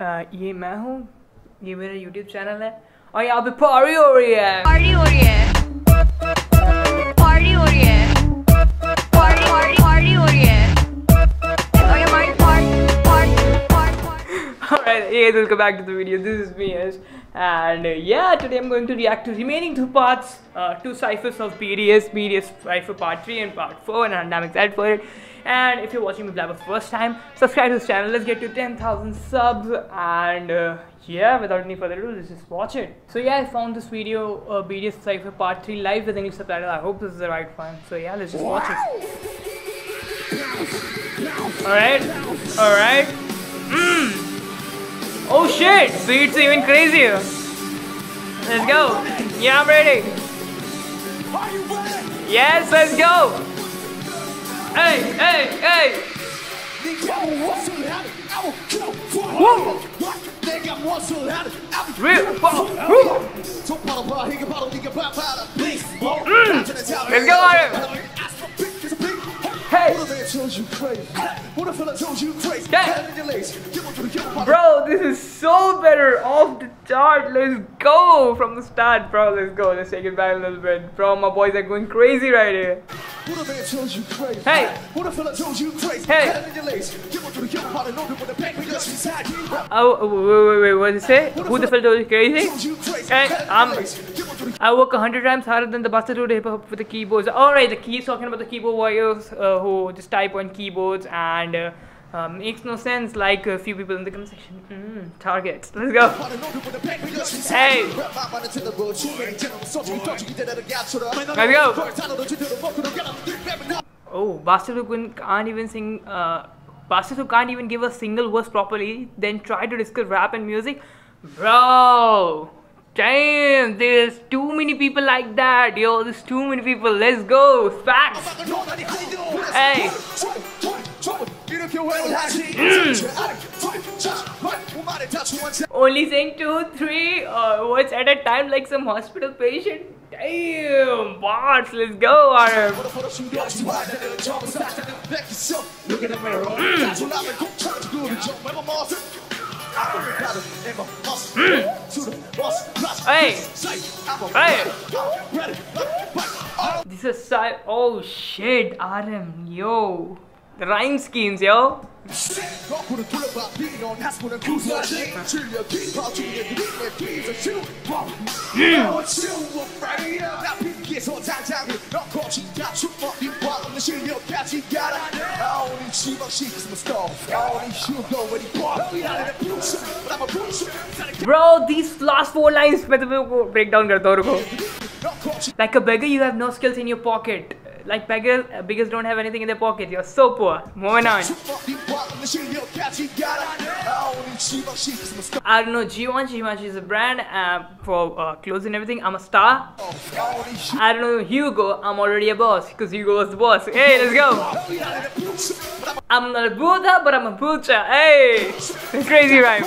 आ, ये मैं हूँ ये मेरा YouTube चैनल है और यहाँ पे पार्टी हो रही है पार्टी हो रही है पार्टी हो रही है पार्टी पार्टी पार्टी हो रही है और हमारी party party party Alright, hey, welcome back to the video. This is me, Yash. And uh, yeah, today I'm going to react to remaining two parts, uh, two ciphers of BDS, BDS cipher part 3 and part 4, and I'm excited for it. And if you're watching me live for the first time, subscribe to this channel. Let's get to 10,000 subs. And uh, yeah, without any further ado, let's just watch it. So yeah, I found this video, uh, BTS Cypher part 3 live with English subtitle. I hope this is the right one. So yeah, let's just watch it. Alright, alright. Mm. Oh shit! Beats even crazier. Let's go. Yeah, I'm ready. Yes, let's go. Hey, hey, hey. Real. Woo. Let's go, Adam. Hey. Bro, this is so better off the chart. Let's go from the start, bro. Let's go. Let's take it back a little bit. Bro, my boys are going crazy right here. Hey. Hey. Oh, wait, wait, wait. What did it say? Who the hell told you crazy? Hey, I'm. I work a hundred times harder than the bastard who hip hop with the keyboards. Alright, the key is talking about the keyboard warriors uh, who just type on keyboards and uh, uh, makes no sense like a few people in the comment section. Mm. Let's go. Hey. Let's go. Oh, bastard who can't even sing. Uh, bastard who can't even give a single verse properly, then try to discuss rap and music. Bro, damn, there's too many people like that, yo. There's too many people. Let's go. Facts. Hey. Mm. Only saying two, three uh, words at a time like some hospital patient. Damn, bots, let's go, RM. Mm. Mm. Hey, hey. This is si- oh shit, RM, yo. The rhyme schemes, yo. Bro, these last four lines मैं तुम्हें को break down करता हूँ रुको. Like a beggar, you have no skills in your pocket. Like beggars, beggars don't have anything in their pocket. You're so poor. Moving on. I don't know, Givenchy, Givenchy is a brand uh, for uh, clothes and everything. I'm a star. I don't know, Hugo, I'm already a boss because Hugo was the boss. Hey, let's go. I'm not a Buddha, but I'm a Buddha. Hey, it's crazy rhyme.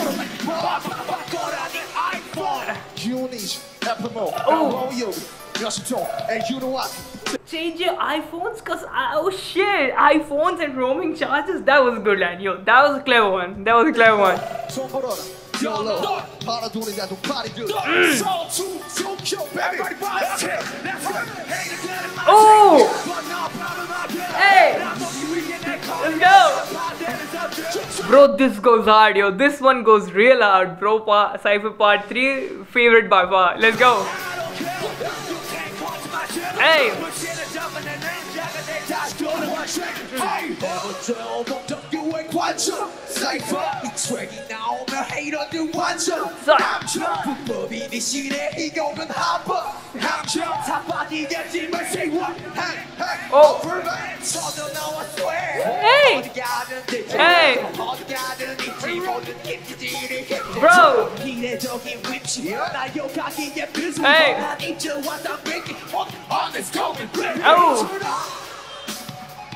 And you know what? Change your iPhones, cause I, oh shit, iPhones and roaming charges. That was a good line, yo. That was a clever one. That was a clever one. 손 걸어라 YOLO 바라두는 야동 파리들 Oh, hey, let's go. Bro, this goes hard, yo. This one goes real hard, bro. Pa- Cypher Part 3, favorite by far. Let's go. Hey. check. Hey, Everton, kommt auf die Quatsche. Cypher, ich swag ihn now, mehr Hater, du Watsche. Hamsche, Puppe, wie die Schiene, ich auch ein Happe. Hamsche, Zapati, jetzt immer say what? Hey, hey, oh. Overman, so don't know what's where. Hey! Hey! Bro! Hey! Oh!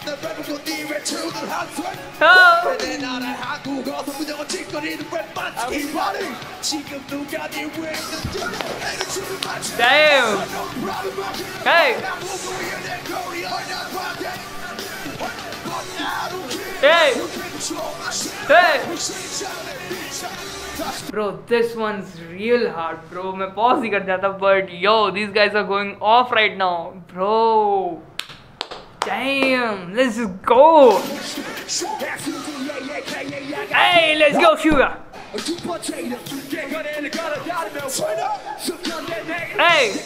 지 애를 춤을 맞춰 Damn. No problem Hey. 나 보고 있는 거리 어냐 관계 But I don't care Hey. You can control my shit Hey. We shit shout it, bitch Touch Bro, this one's real hard, bro. मैं pause ही कर जाता but yo, these guys are going off right now, bro. Damn, let's just go. Hey, let's go, Suga. Hey.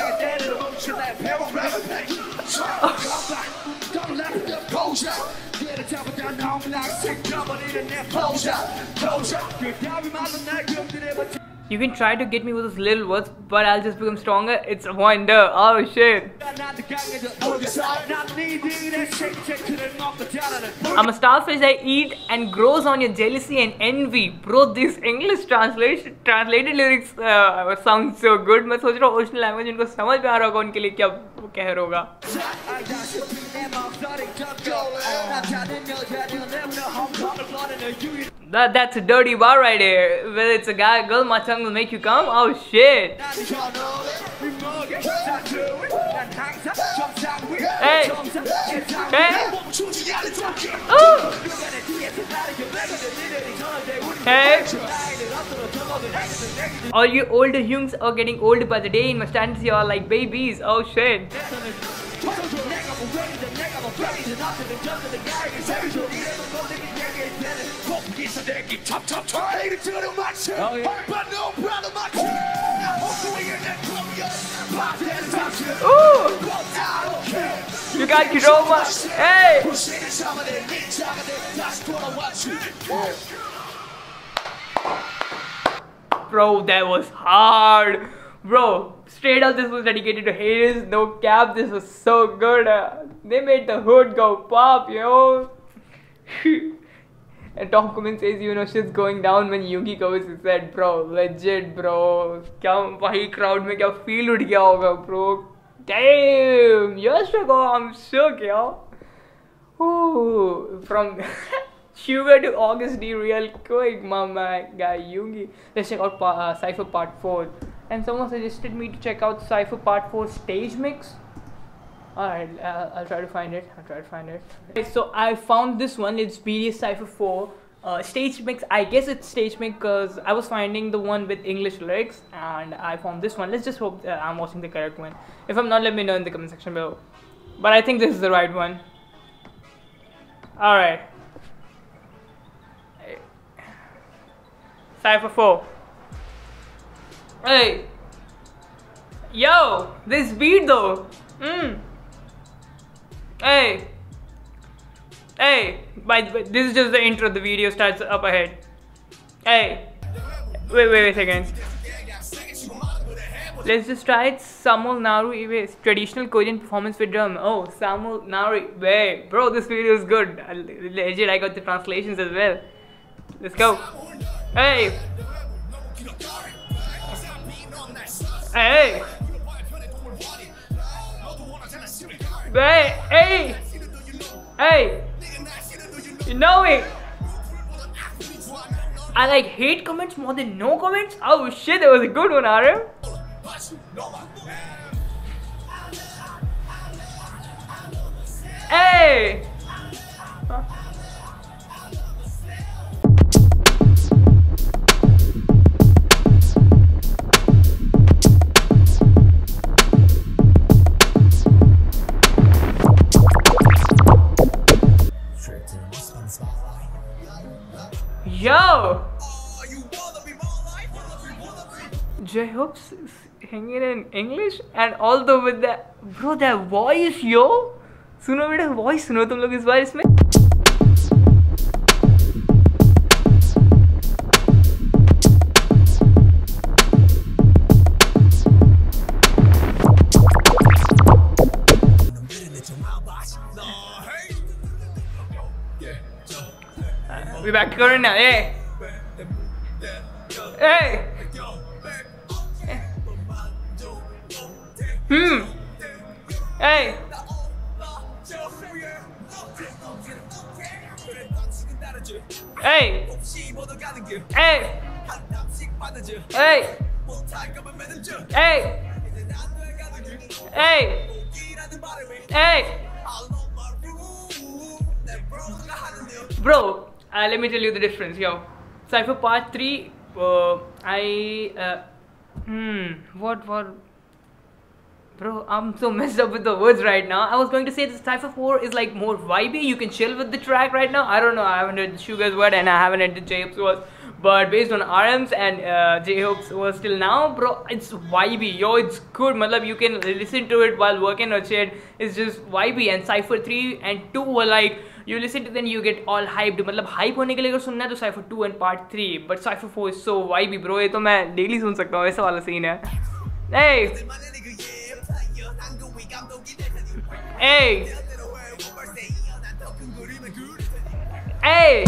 Don't them pose ya. Get a tap down now, like sick double in the net pose ya. Pose ya. Good job, you might not give to them, You can try to get me with those little words, but I'll just become stronger. It's a wonder. Oh shit. I'm a starfish I eat and grows on your jealousy and envy. Bro, this English translation translated lyrics uh, sound so good. मैं सोच रहा हूँ original language उनको समझ में आ रहा होगा उनके लिए क्या वो कह रहा होगा that, that's a dirty bar right here. Whether it's a guy or girl, my tongue will make you come. Oh shit. Hey. Hey. Ooh. Hey. All you older humans are getting older by the day. In my standards, you are like babies. Oh shit. Top, top, top. Hate it. Oh, yeah. But no problem, max. Hopefully you're not glorious. Pop that touch. Ooh. I don't care. You got. Hey. Of it, me, some of it. That's what I want you. Bro, that was hard. Bro, straight up, this was dedicated to haters. No cap, this was so good. They made the hood go pop, yo. and Tom Kumin says, you know, shit's going down when Yoongi goes. He said, bro, legit, bro. क्या वही crowd में क्या feel उठ गया होगा, bro. Damn, Yoshiko, I'm shook, yo. Ooh, from Suga to Agust D real quick, mama guy Yoongi. Let's check out uh, Cypher Part 4. And someone suggested me to check out Cypher Part 4 stage mix. Alright, uh, I'll try to find it. I'll try to find it. Okay, so I found this one. It's BTS Cypher 4. Uh, stage mix. I guess it's stage mix because I was finding the one with English lyrics and I found this one. Let's just hope I'm watching the correct one. If I'm not, let me know in the comment section below. But I think this is the right one. Alright. Cypher 4. Hey. Yo, this beat though. Mm. Hey. Hey. By the way, this is just the intro. The video starts up ahead. Hey. Wait, wait, wait a second. Let's just try it. Samul Nori Ibe's traditional Korean performance with drum. Oh, Samul Nori. Wait, bro, this video is good. Legit, I got the translations as well. Let's go. Hey. Hey. Hey. Hey. Hey. You know it. I like hate comments more than no comments. Oh shit, that was a good one, RM. Hey. In English and although with that bro that voice yo सुनो बेटा voice सुनो तुम लोग इस बार इसमें we back Karan now. Hey. Hey. Hmm. Hey. Hey. Hey. Hey. Hey. Hey. Hey. Bro, uh, let me tell you the difference, yo. Cypher Part 3, uh, I. Uh, hmm, what, what? bro, I'm so messed up with the words right now. I was going to say this Cypher 4 is like more vibey. You can chill with the track right now. I don't know. I haven't heard Suga's word and I haven't heard the J-Hope's words. But based on RM's and uh, J-Hope's words till now, bro, it's vibey. Yo, it's good. Matlab, you can listen to it while working or shit. It's just vibey. And Cypher 3 and 2 were like, you listen to then you get all hyped. मतलब hype होने के लिए अगर सुनना है तो Cypher 2 and Part 3. But Cypher 4 is so vibey, bro. ये तो मैं daily सुन सकता हूँ. ऐसा वाला scene है. Hey! Hey! Hey!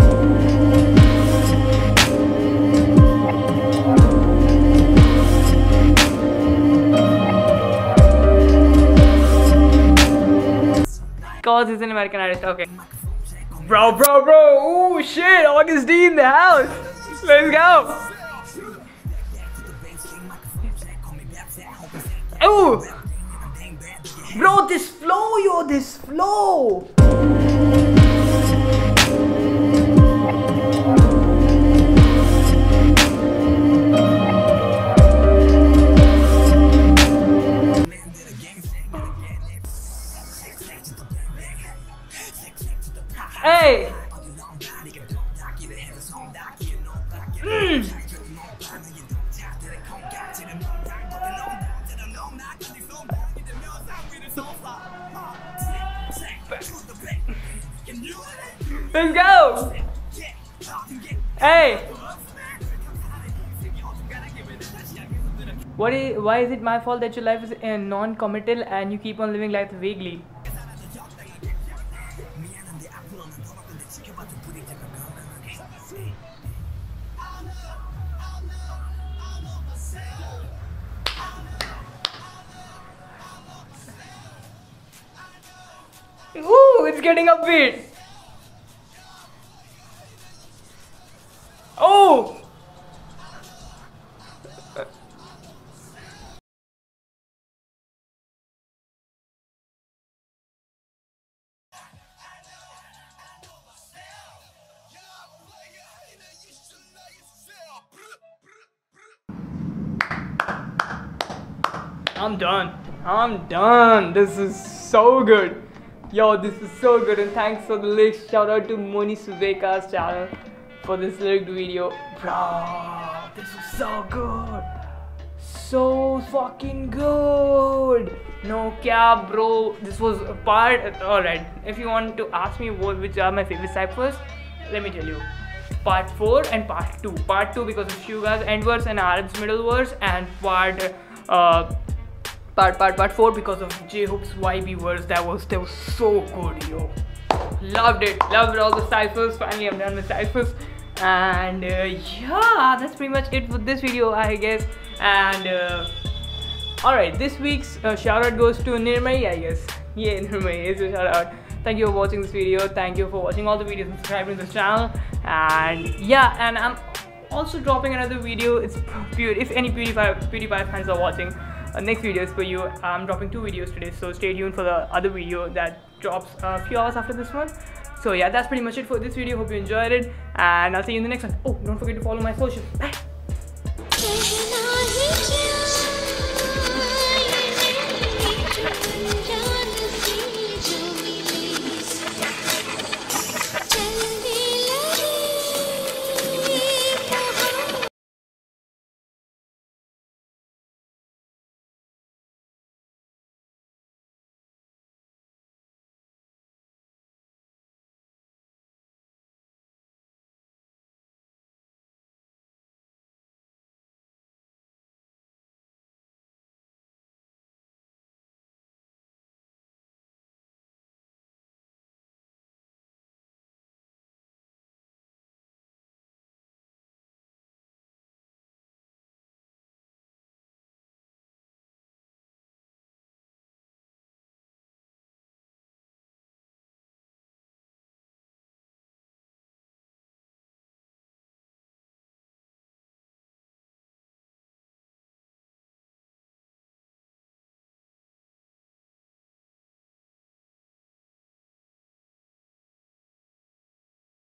Cause he's an American artist. Okay. Bro, bro, bro. Oh shit. Agust D in the house. Let's go. Oh! Bro, this flow, yo, this flow! Let's go! Hey! What is, why is it my fault that your life is uh, non-committal and you keep on living life vaguely? Ooh, it's getting upbeat. I'm done. I'm done. This is so good. Yo, this is so good and thanks for the lyrics. Shout out to Moni Suveka's channel for this lyric video. Bro, this is so good. So fucking good. No cap, bro. This was a part. Alright, if you want to ask me what, which are my favorite ciphers, let me tell you. Part 4 and Part 2. Part 2 because of Suga's end verse and RM's middle verse, and Part uh, part part part 4 because of J-Hope's YB verse that was that was so good yo. Loved it. Loved all the ciphers. Finally I'm done with ciphers. And uh, yeah that's pretty much it for this video I guess. And uh, alright this week's uh, shout out goes to Nirmay I guess. Yeah Nirmay is a shout out thank you for watching this video. Thank you for watching all the videos and subscribing to this channel. And yeah and I'm also dropping another video. It's if any PewDiePie, PewDiePie fans are watching uh, next videos for you. I'm dropping two videos today so stay tuned for the other video that drops a few hours after this one. So yeah that's pretty much it for this video. Hope you enjoyed it and i'll see you in the next one. Oh don't forget to follow my social. Bye